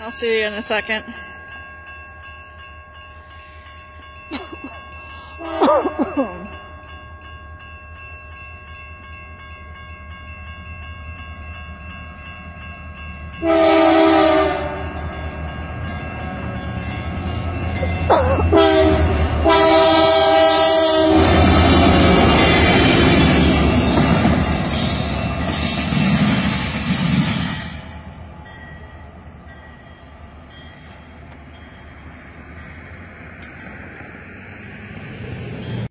I'll see you in a second. Oh